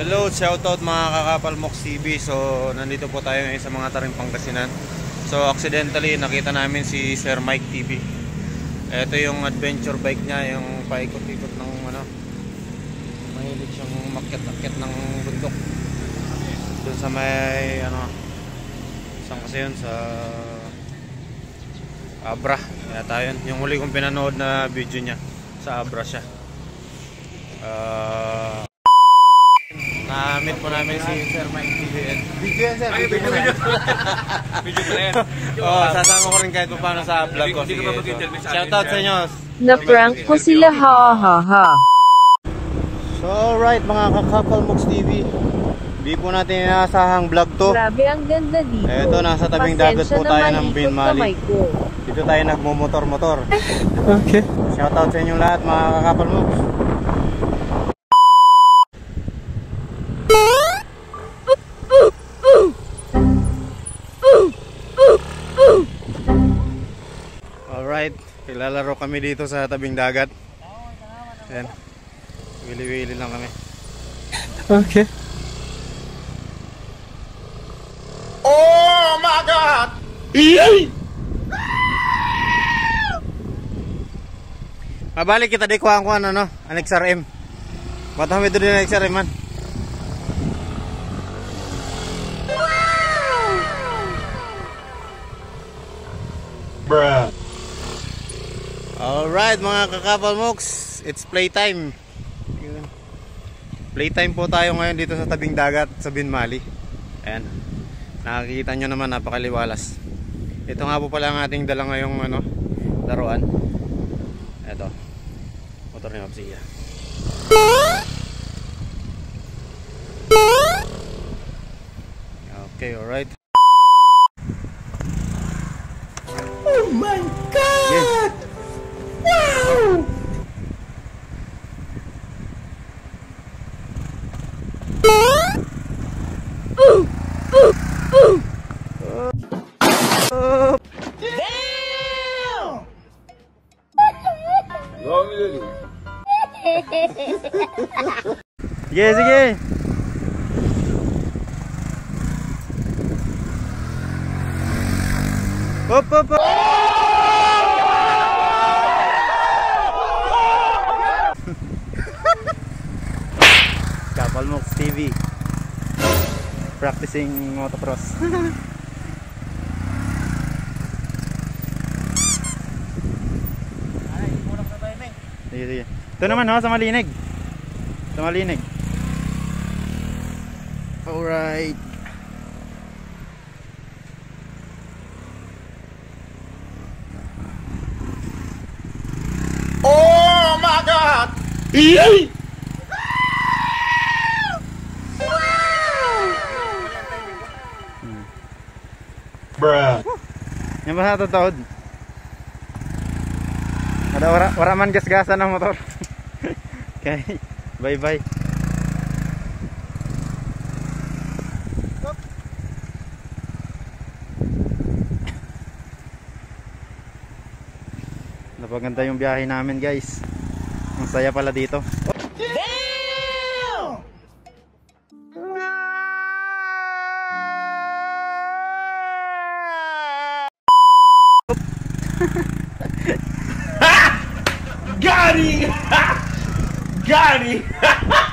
shoutout, shoutout mga kakapal Mox TV. So, nandito po tayo ngayon sa mga taring Pangasinan. So, accidentally, nakita namin si Sir Mike TV. Ito yung adventure bike niya, yung paikot-ikot ng ano. Mahilig siyang makyat-akyat ng bundok. Doon sa may, ano, saan kasi yun? Sa Abra. Yata yun. Yung huli kong pinanood na video niya. Sa Abra siya. Ah... Na-meet po namin si Sir Mike TV. Video yan, sir. Video mo yan. Video pa yan. Oo, sasama ko rin kahit pa paano sa vlog ko. Sige, Shoutout sa inyo. Na-prank ko sila ha ha ha. So, alright mga kakapal Mox TV. Hindi po natin inaasahang vlog to. Grabe ang ganda dito. Eto, nasa tabing dagat po tayo ng Binmali. Dito tayo nagmumotor-motor. Okay. Shoutout sa inyong lahat mga kakapal Mox. Alright, ilalaro kami dito sa tabing dagat. Ayan. Wili-wili lang kami. Okay. Oh my God! Mabalik kita di kuha ko ano no, an XRM. Bato kami doon ng XRM man. Alright mga kakapal mox, it's playtime. Playtime po tayo ngayon dito sa tabing dagat sa Binmali. Ayan. Nakikita nyo naman napakaliwalas. Ito nga po pala ang ating dala ngayong ano, laruan. Ito. Motor ni Mapsiya. Okay, alright. Sige, sige. Hop, hop, hop. Kapal Mox TV. Practicing motocross. Sige, sige. Ito naman ho, sa malinig. Sa malinig. Alright. Oh my God! Bruh. Yan ba sa totoo? Wala, wala, wala man gasgasan ng motor. okay. Bye bye. Napaganda yung biyahe namin guys. Ang saya pala dito. Him! Got!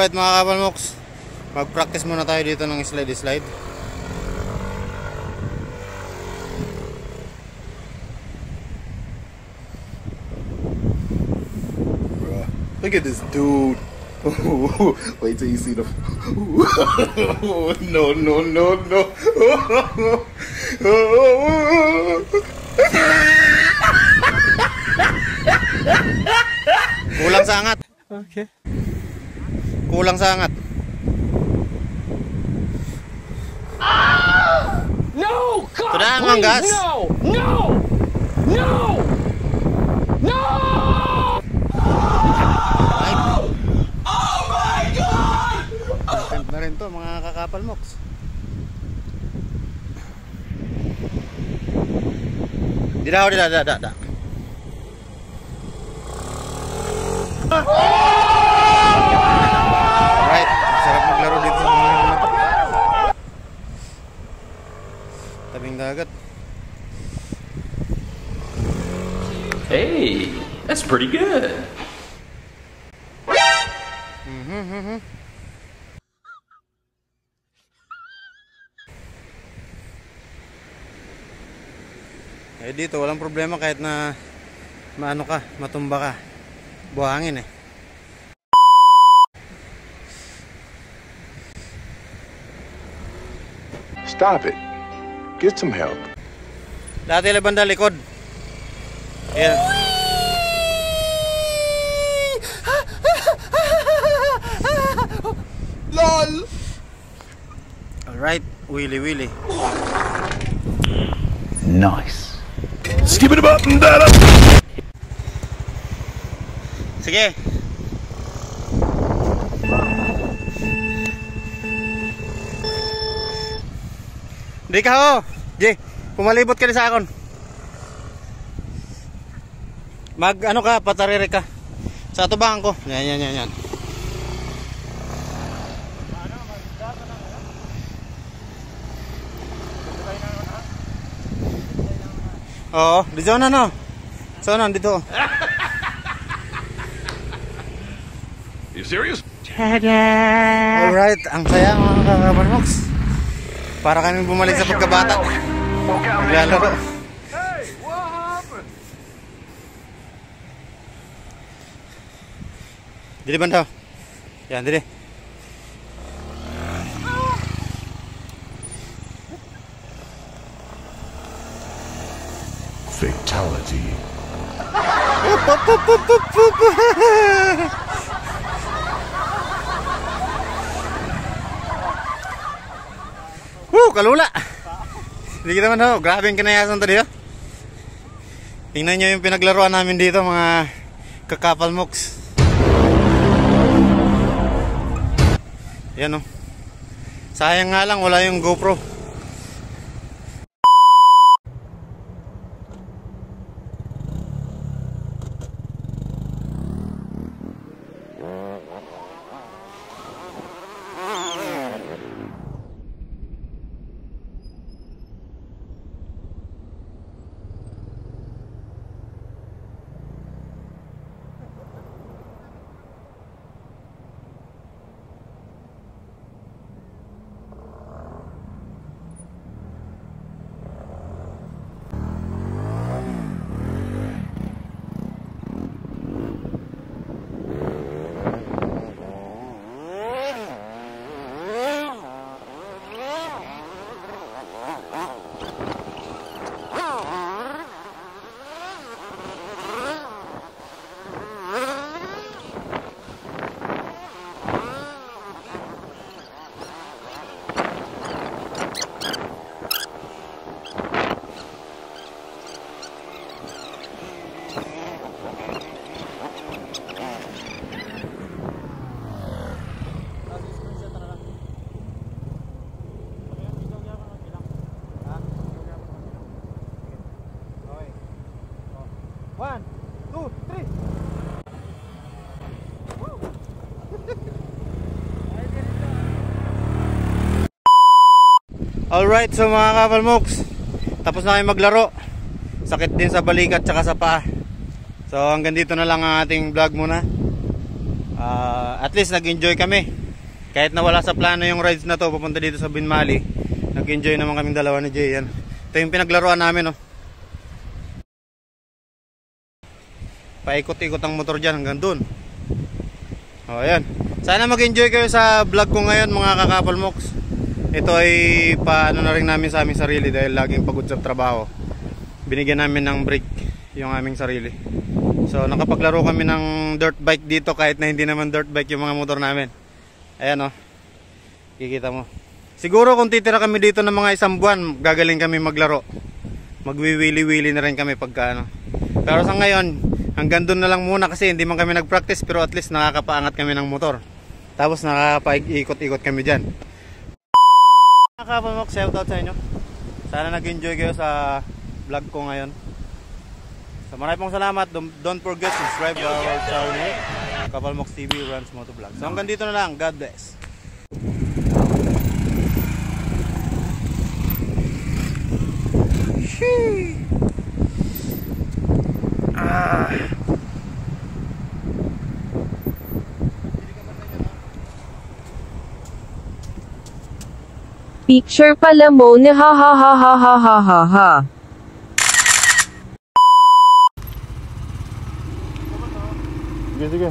Alright mga kapalmoks. Mag-practice muna tayo dito ng slide slide. Look at this dude. Wait till you see the. no, no, no, no. Kulang sa angat. Okay. Kulang sa angat. No! God, Tunahan mo ang please, gas. No! No! No! No! Ay, Oh my God! to mga kakapal moks. Di daw, di da, da, Dagat. Hey, that's pretty good. Eh dito walang problema kahit na maano ka, matumba ka. Buhangin eh. Stop it. Get some help. Dati labanda likod. Ayan. LOL! Alright, willy willy. Nice. Skip it up and down up. Sige. Di ka ho. Di, pumalibot ka sa akon. Mag ano ka, patarere ka. Sa tubangan ko. Yan, yan, yan, yan. Oo, di zona no. Zona dito. You serious? Alright, ang saya mga kakabarmoks. Para kami bumalik sa pagkabata. Naglalaro. Dili banda. Yan, dili. Fatality. Woo, kalula. Hindi kita man ho. Grabe yung kinayasan tadi ho. Tingnan nyo yung pinaglaruan namin dito mga kakapal mooks. Yan oh. Sayang nga lang wala yung GoPro. Alright, so mga kapalmoks, tapos na kayo maglaro. Sakit din sa balikat tsaka sa paa. So hanggang dito na lang ang ating vlog muna. Ah, at least nag-enjoy kami. Kahit na wala sa plano yung rides na to papunta dito sa Binmali, nag-enjoy naman kaming dalawa ni Jay. Yan. Ito yung pinaglaruan namin, oh. Paikot-ikot ang motor dyan hanggang dun. O, ayan. Sana mag-enjoy kayo sa vlog ko ngayon mga kakapal moks. Ito ay paano na rin namin sa aming sarili dahil laging pagod sa trabaho. Binigyan namin ng break yung aming sarili. So nakapaglaro kami ng dirt bike dito kahit na hindi naman dirt bike yung mga motor namin. Ayan o. Kikita mo. Siguro kung titira kami dito ng mga isang buwan, gagaling kami maglaro. Magwiwili-wili na rin kami pagka ano. Pero sa ngayon, hanggang doon na lang muna kasi hindi man kami nag-practice pero at least nakakapaangat kami ng motor. Tapos nakakapaikot-ikot kami dyan. Kapamok, shoutout sa inyo. Sana nag-enjoy kayo sa vlog ko ngayon. So maraming pong salamat. Don't, forget to subscribe to our channel. Kapalmox TV runs Motovlog. So hanggang dito na lang. God bless. Picture pala mo na ha ha ha ha ha ha ha ha. Sige, sige.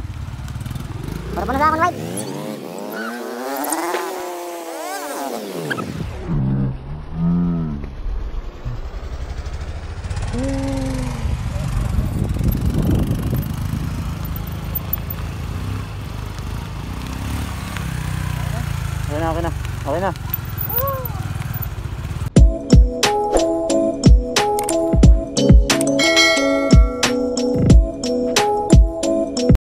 Para pa na ako, White.